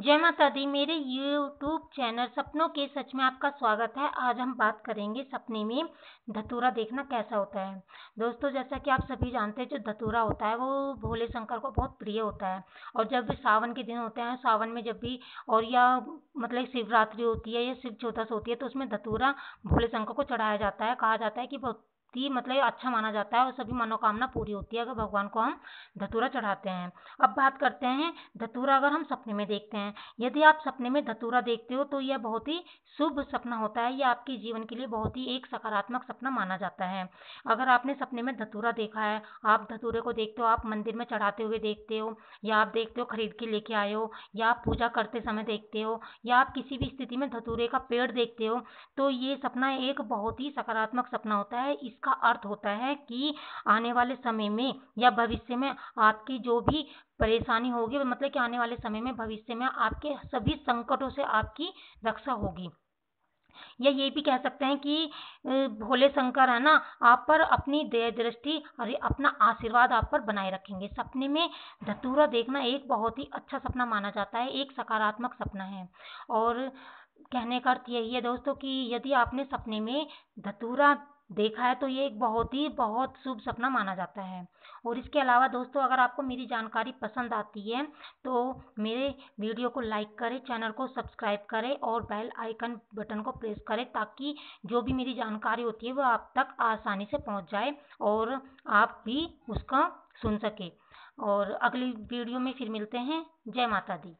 जय माता दी। मेरे यूट्यूब चैनल सपनों के सच में आपका स्वागत है। आज हम बात करेंगे सपने में धतूरा देखना कैसा होता है। दोस्तों, जैसा कि आप सभी जानते हैं, जो धतूरा होता है, वो भोले शंकर को बहुत प्रिय होता है। और जब सावन के दिन होते हैं, सावन में जब भी और या मतलब शिवरात्रि होती है या शिव चौदस होती है तो उसमें धतूरा भोले शंकर को चढ़ाया जाता है। कहा जाता है कि ही मतलब अच्छा माना जाता है और सभी मनोकामना पूरी होती है, अगर भगवान को हम धतूरा चढ़ाते हैं। अब बात करते हैं, धतूरा अगर हम सपने में देखते हैं, यदि आप सपने में धतूरा देखते हो तो यह बहुत ही शुभ सपना होता है, यह आपके जीवन के लिए बहुत ही एक सकारात्मक सपना माना जाता है। अगर आपने सपने में धतूरा देखा है, आप धतूरे को देखते हो, आप मंदिर में चढ़ाते हुए देखते हो, या आप देखते हो खरीद के लेके आए हो, या आप पूजा करते समय देखते हो, या आप किसी भी स्थिति में धतूरे का पेड़ देखते हो तो ये सपना एक बहुत ही सकारात्मक सपना होता है। इस इसका अर्थ होता है कि आने वाले समय में या भविष्य में आपकी जो भी परेशानी होगी मतलब कि आने वाले समय में भविष्य में आपके सभी संकटों से आपकी रक्षा होगी। या ये भी कह सकते हैं कि भोले शंकर है ना, आप पर अपनी दृष्टि और अपना आशीर्वाद आप पर बनाए रखेंगे। सपने में धतूरा देखना एक बहुत ही अच्छा सपना माना जाता है, एक सकारात्मक सपना है। और कहने का अर्थ यही है दोस्तों कि यदि आपने सपने में धतूरा देखा है तो ये एक बहुत ही, बहुत शुभ सपना माना जाता है। और इसके अलावा दोस्तों, अगर आपको मेरी जानकारी पसंद आती है तो मेरे वीडियो को लाइक करें, चैनल को सब्सक्राइब करें और बेल आइकन बटन को प्रेस करें ताकि जो भी मेरी जानकारी होती है, वो आप तक आसानी से पहुँच जाए और आप भी उसका सुन सके। और अगली वीडियो में फिर मिलते हैं। जय माता दी।